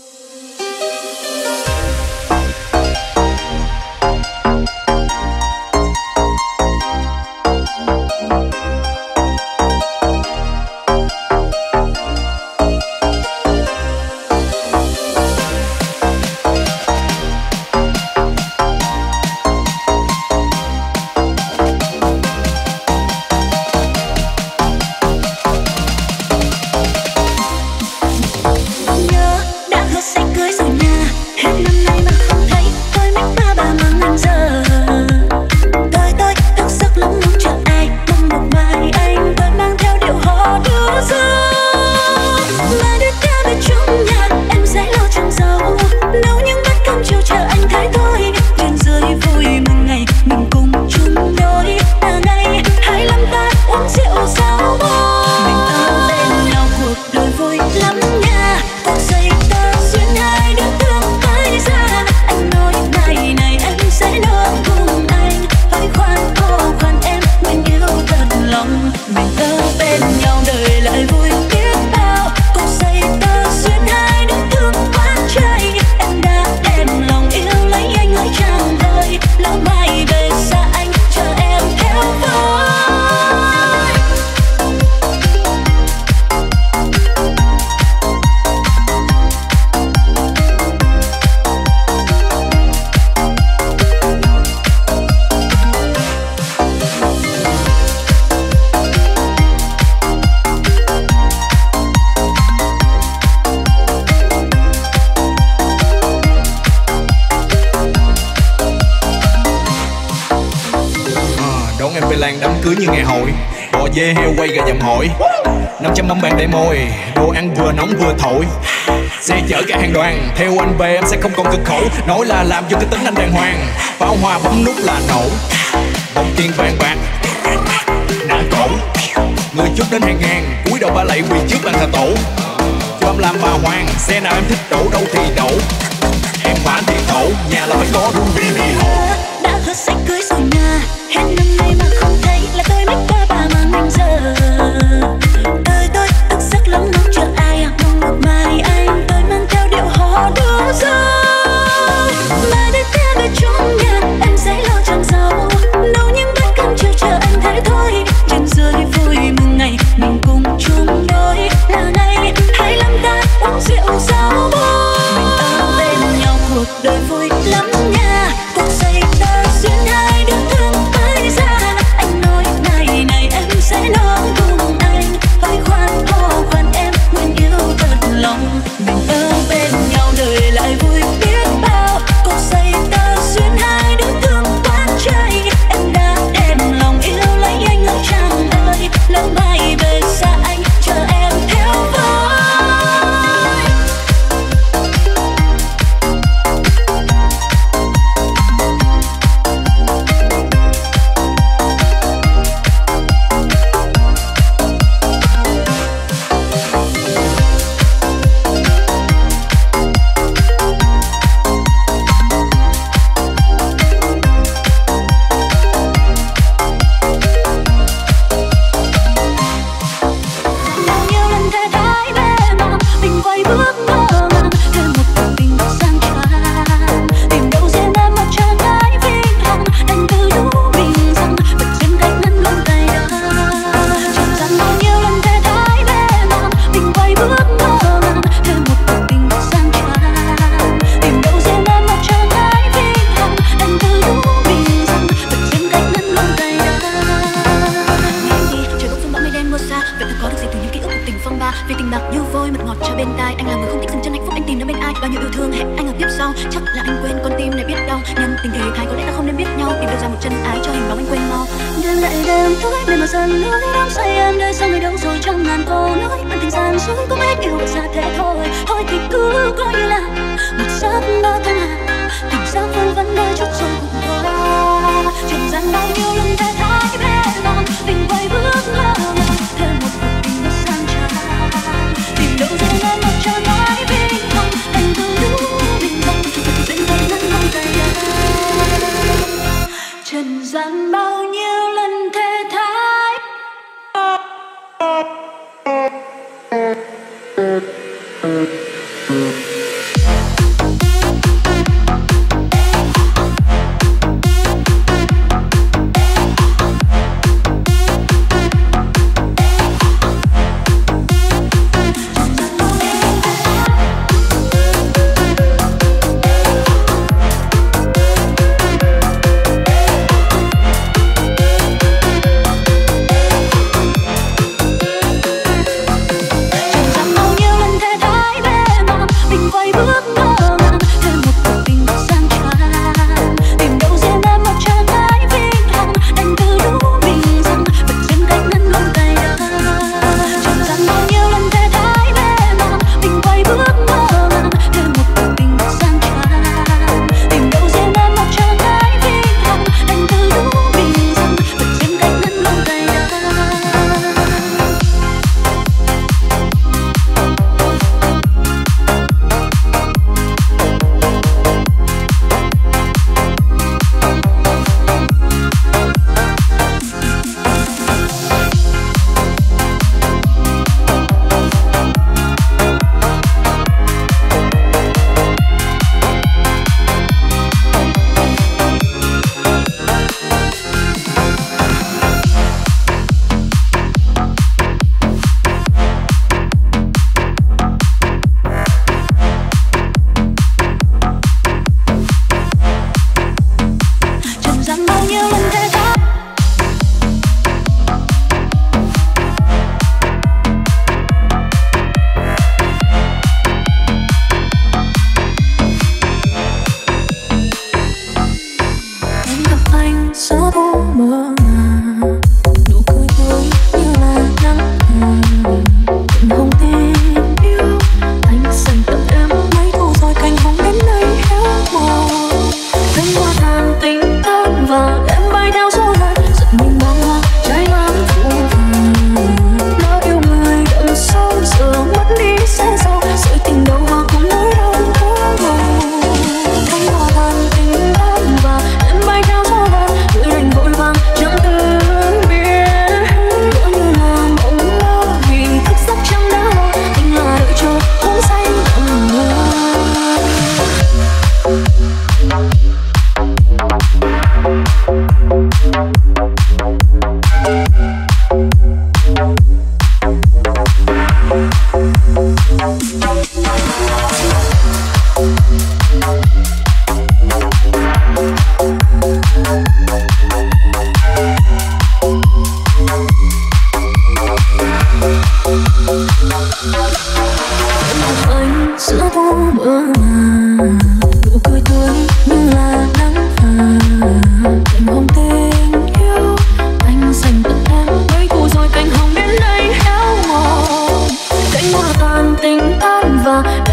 you. Theo anh về em sẽ không còn cực khổ. Nói là làm cho cái tính anh đàng hoàng. Pháo hoa bấm nút là nổ. Bông tiền vàng bạc. Nặng cổ. Người chút đến hàng ngàn. Cúi đầu ba lạy quỳ trước bàn thờ tổ. Cho em làm bà hoàng. Xe nào em thích đổ, đâu thì đổ. Em bán thì đổ nhà là phải có ruby bao nhiêu yêu thương hẹn anh ở kiếp sau. Chắc là anh quên con tim này biết đau. Nhân tình thế thái có lẽ ta không nên biết nhau. Tìm đâu ra một chân ái cho hình bóng anh quên mau. Đêm lại đêm tối bên mà dần núi đắm say em đây sau người đâu rồi trong ngàn câu nói ân tình gian dối cũng hết yêu xa thế thôi. Thôi thì cứ coi như là một giấc mơ thôi mà. Tình giác vương vấn đôi chút rồi cũng qua. Trần gian bao nhiêu lần ta thái bên lòng, tình quay bước ngỡ ngàng thêm một cuộc tình nó sang trang tìm đâu ra tình tan và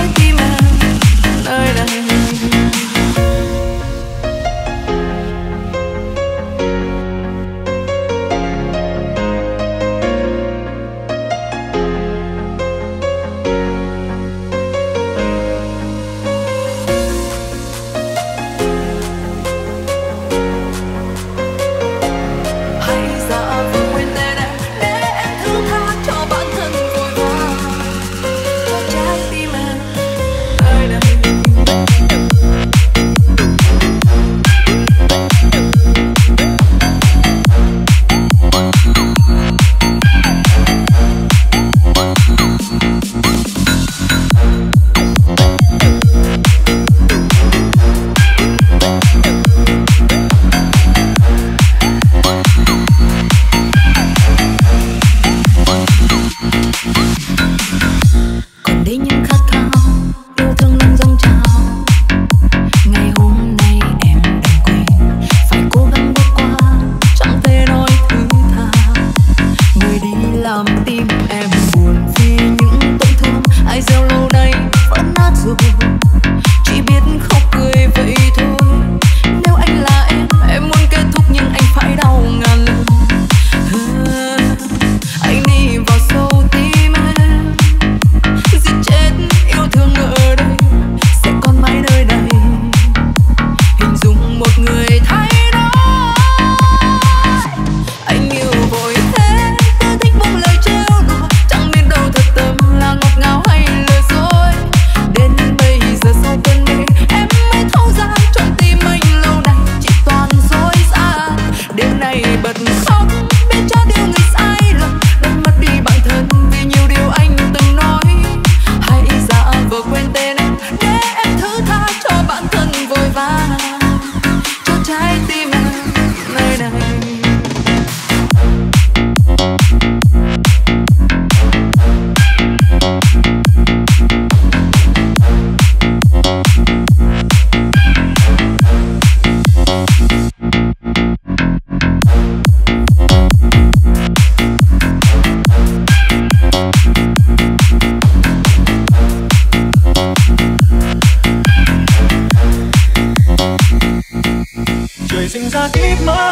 Give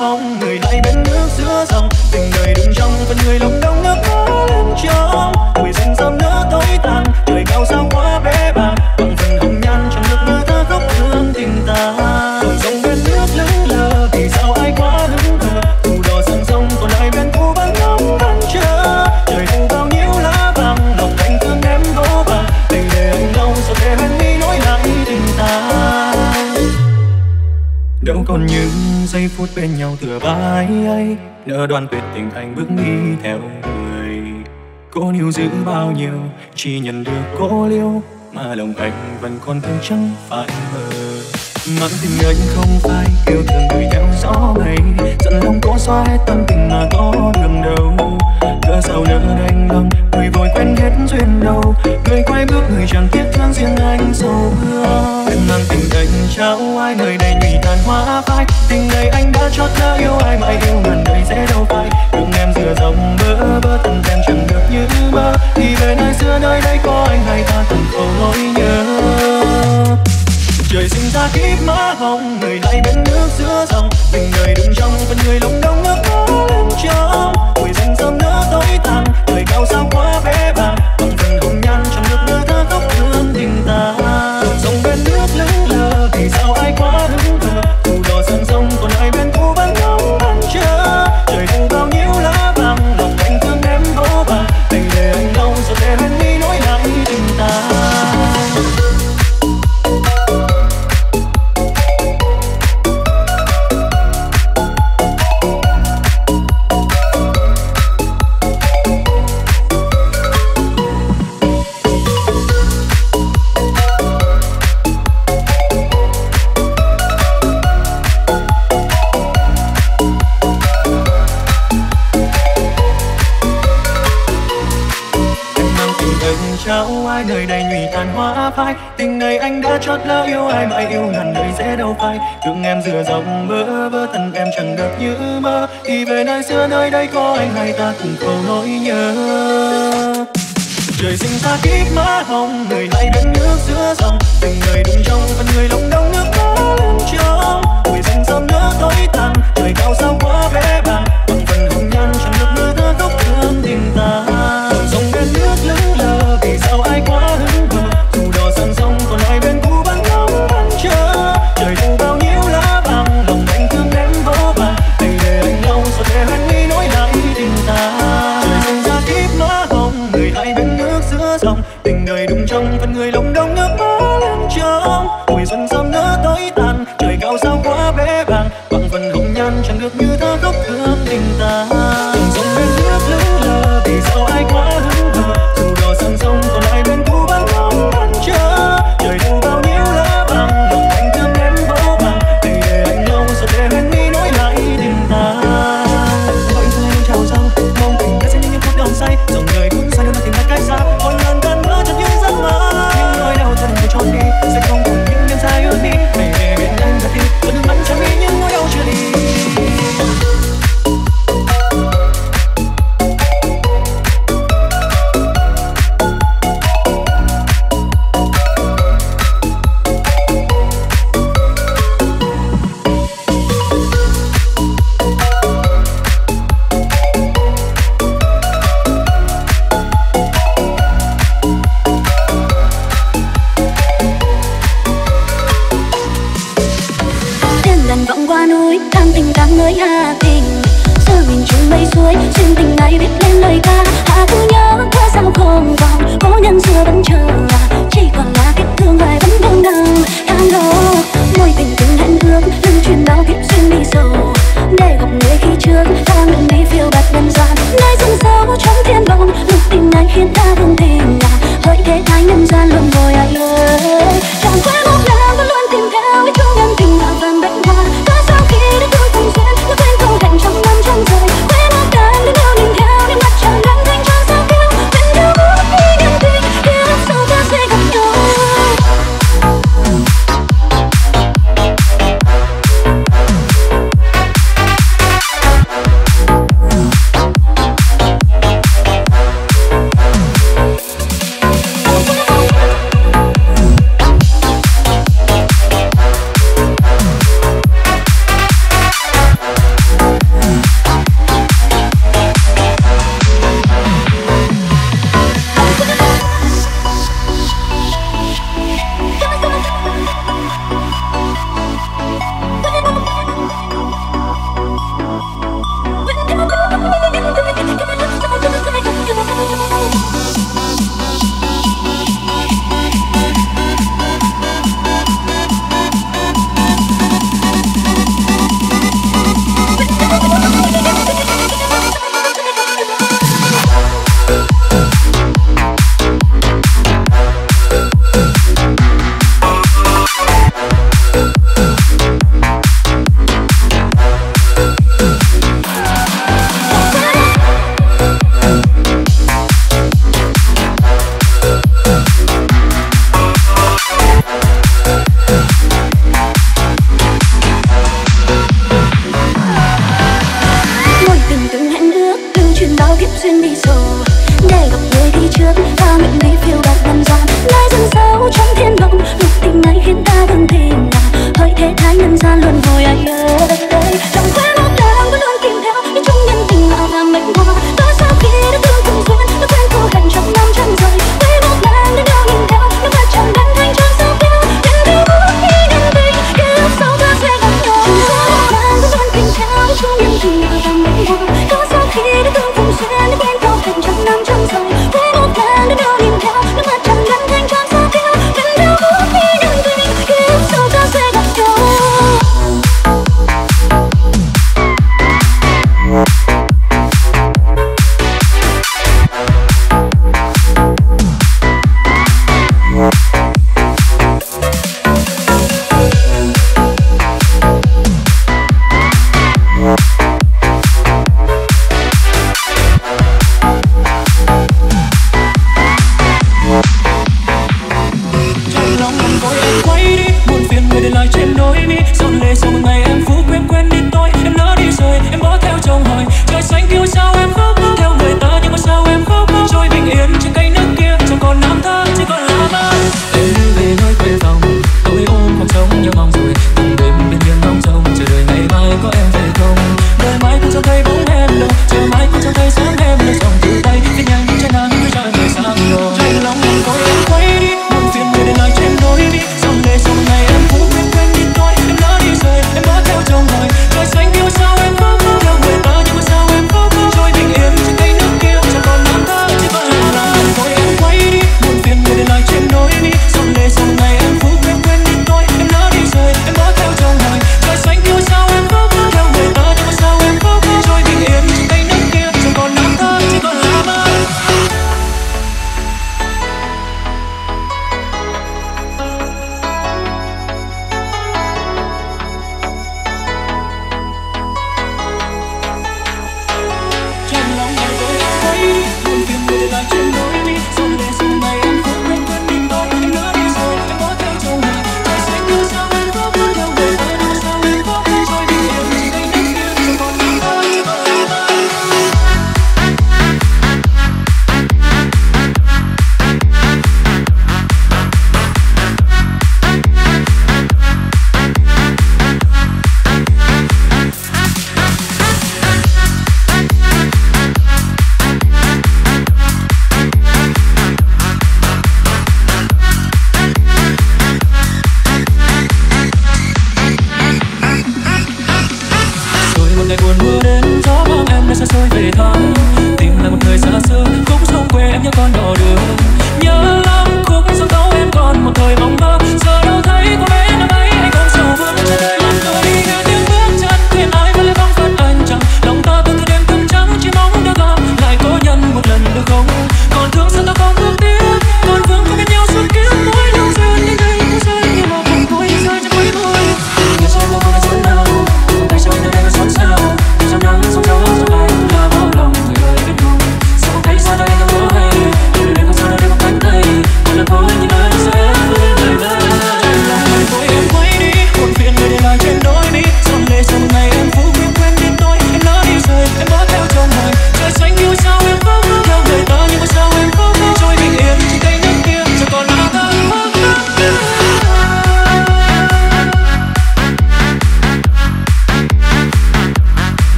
phong người lại bên nước giữa dòng. Tình đời đừng trong phần người lòng đông nước có lên trong mùi rừng sớm nữa tối tàn trời cao sao quá bé bàng bằng phần hồng nhan trong nước mơ ta khóc thương tình ta. Dòng bên nước lững lờ, vì sao ai quá hứng thờ? Phù đỏ sang sông, còn lại bên thu vẫn ngóng vẫn chờ trời thu bao nhiêu lá vàng, lòng anh thương em vô vàng tình đời anh đâu sao để anh mi nỗi lại tình ta? Đâu còn như giây phút bên nhau thừa vai ấy, lỡ đoàn tuyệt tình anh bước đi theo người. Cô níu giữ bao nhiêu, chỉ nhận được cô liêu, mà lòng anh vẫn còn thương chẳng phải mơ mà tình anh không phải yêu thương gửi nhau gió bay giận lòng có xóa hết tâm tình mà có đường đâu cỡ sao nỡ đành lòng người vội quen hết duyên đâu. Người quay bước, người chẳng tiếc thương riêng anh sâu hương Em mang tình anh trao ai, nơi đây nhụy tàn hoa phai. Tình này anh đã cho ta yêu ai mà yêu ngàn đời sẽ đâu phải cùng em dừa dòng bơ bơ tâm em chẳng được như mơ. Thì về nơi xưa nơi đây có anh hay ta từng câu nỗi nhớ trời sinh ra kiếp má hồng người lại bên nước giữa dòng. Tình người đứng trong phần người lòng đông nước có lên trong buổi dần sớm nỡ tối tàn người cao sao quá bé bàng bằng phần hồng nhan trong nước mưa thơ khóc ta cùng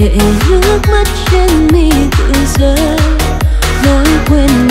để nước mắt trên mi tự rơi lối quên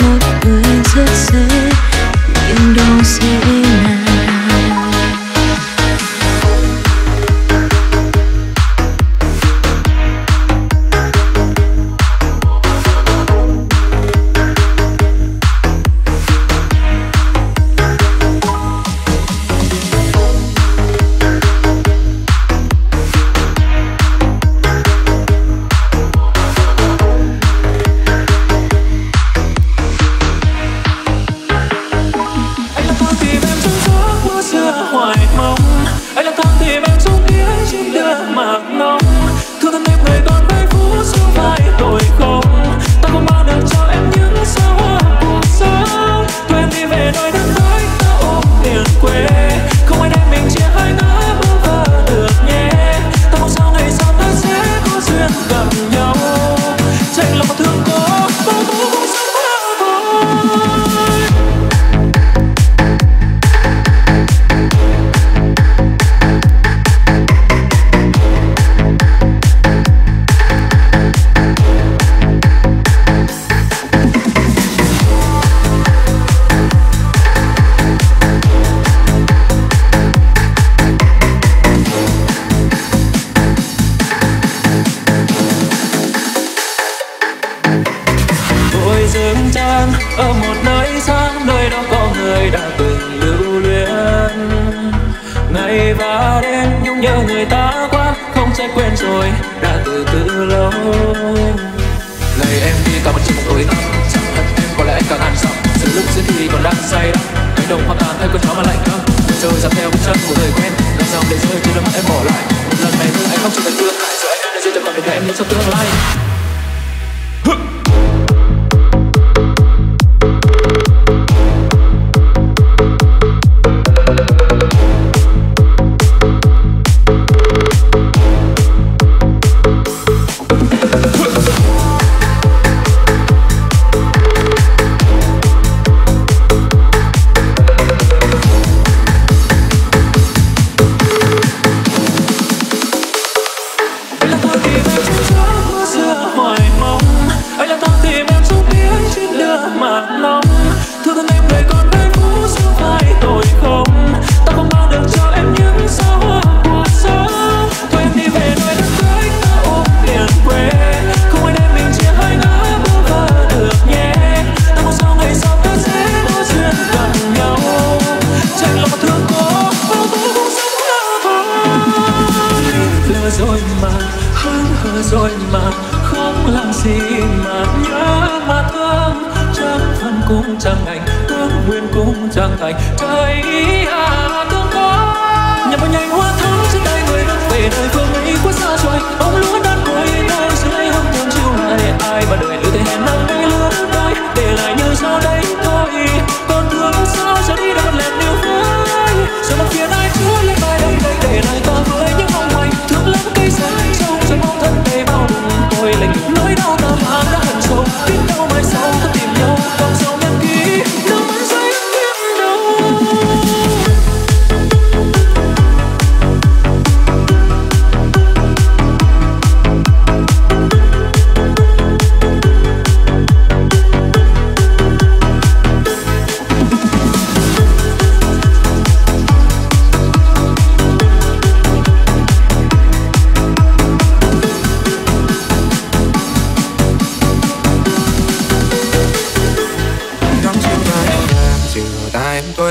come to the good life. So I gotta sit up on the grind, it's a good life.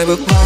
never mind.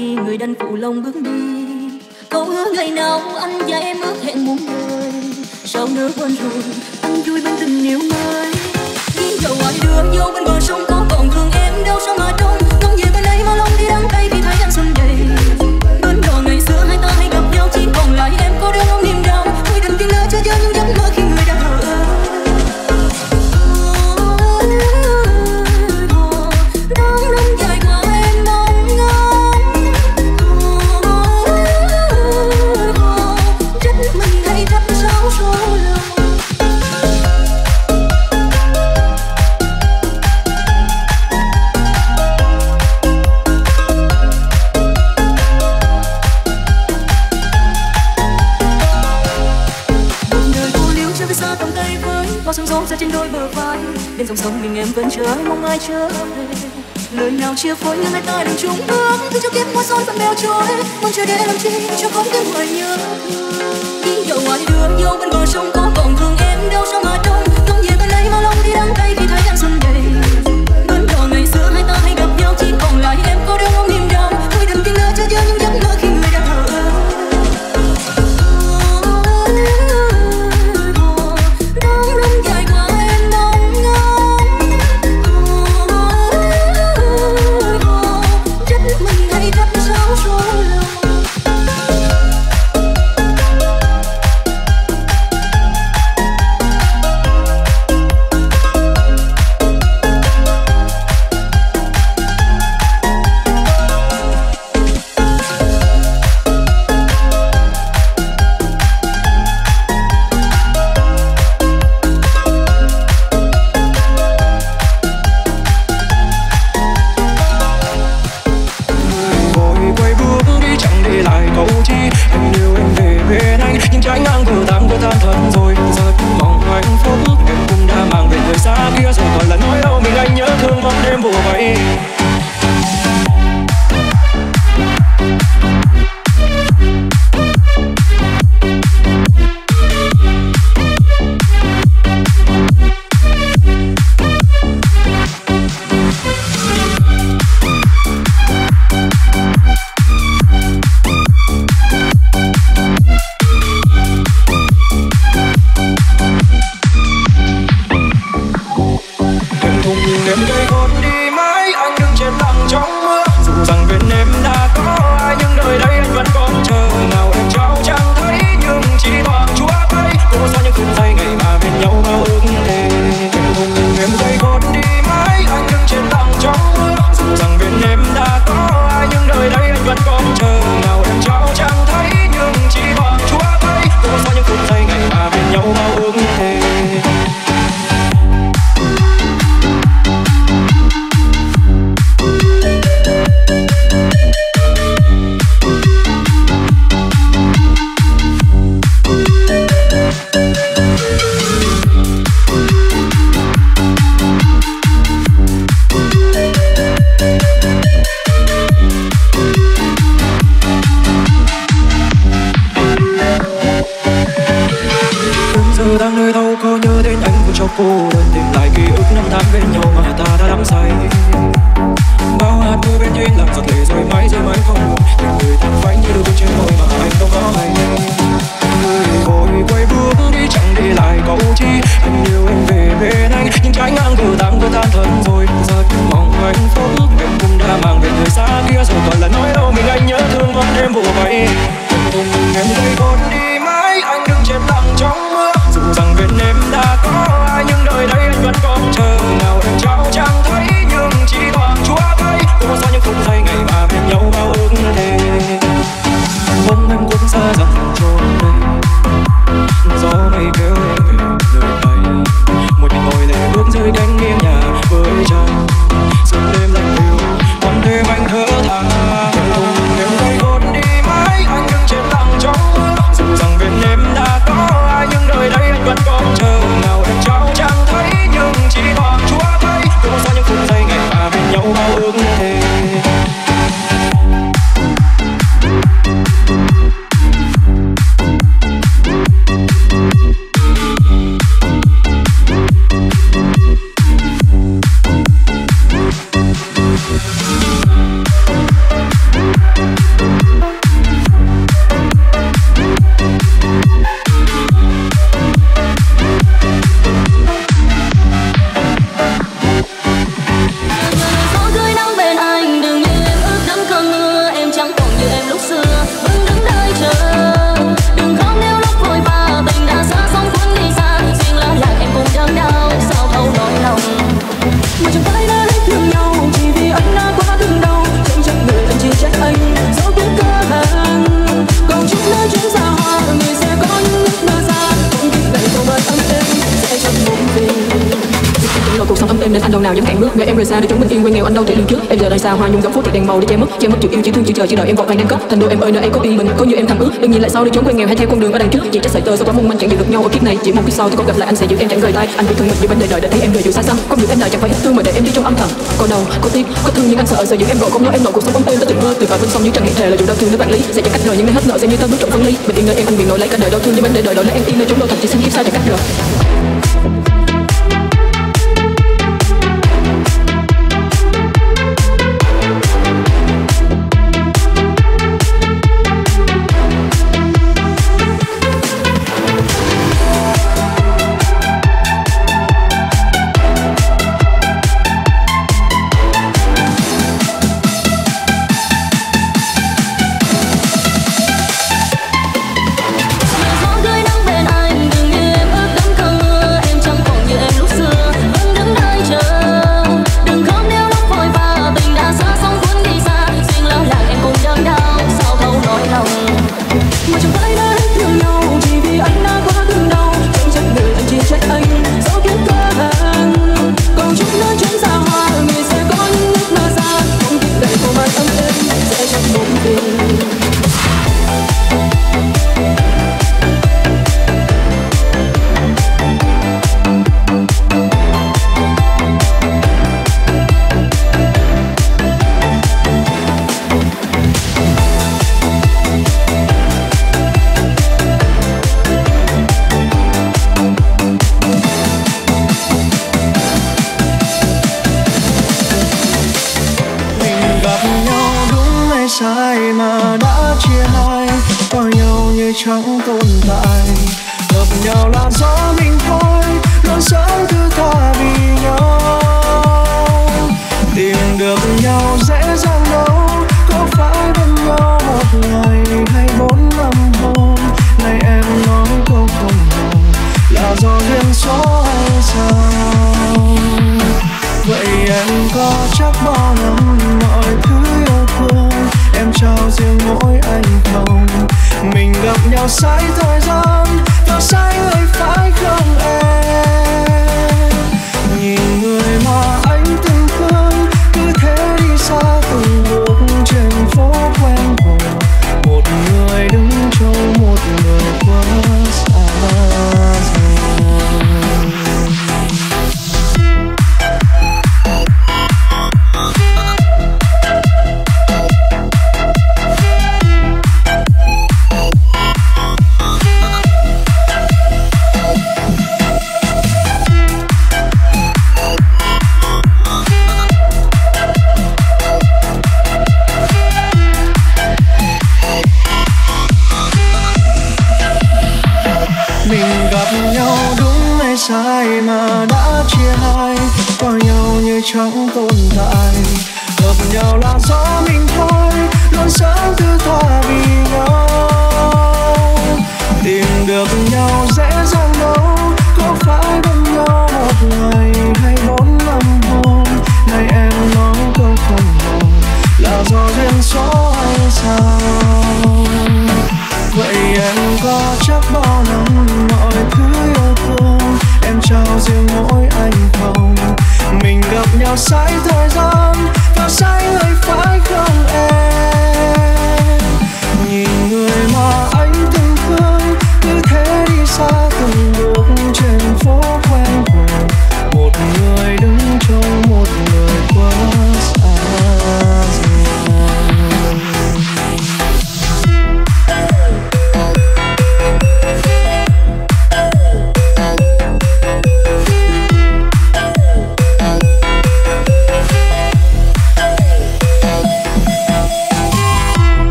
khi người đàn phụ lòng bước đi. Câu hứa ngày nào anh và em ước hẹn muốn đời. Sao nỡ quên rồi anh vui bên tình yêu mới. Nhưng dầu ai đưa vô bên bờ sông có còn thương em đâu sao mà trong trở về. Lời nào chia phối nhưng hai ta đừng chung bước. Cứ cho kiếp mua son vẫn bèo trôi. Mong chờ để làm chi cho không tiếng người nhớ. Đi dạo ngoài đường yêu bên bờ sông có còn thương em đâu sao mà trông không về ta lấy mà lòng đi đắng cay vì nghèo hay theo con đường ở đằng trước chỉ trách sợi tơ sao quá mong manh chẳng giữ được nhau ở kiếp này. Chỉ mong kiếp sau tôi có gặp lại anh sẽ giữ em chẳng rời tay. Anh biết thương mình như bên đời đợi để thấy em rời dù xa xăm. Con đường em nào chẳng phải hết thương mà để em đi trong âm thầm. Có đau, có tiếc, có thương nhưng anh sợ sợ giữ em gọi không nói, em nội cuộc sống bóng tên tới từng mơ từ vào bên sông những trận hiện thề là dù đau thương đến vạn lý, sẽ chẳng cách rời những nơi hết nợ sẽ như ta bước trong phân ly. Bình yên nơi em anh bị nổi lấy cả đời đau thương nhưng bên đời đợi đó là em tin nơi chúng đau thật, chỉ xin kiếp sau chẳng cách rời